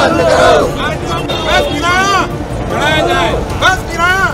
बंद करो बस किराया बढ़ाया जाए बस किराया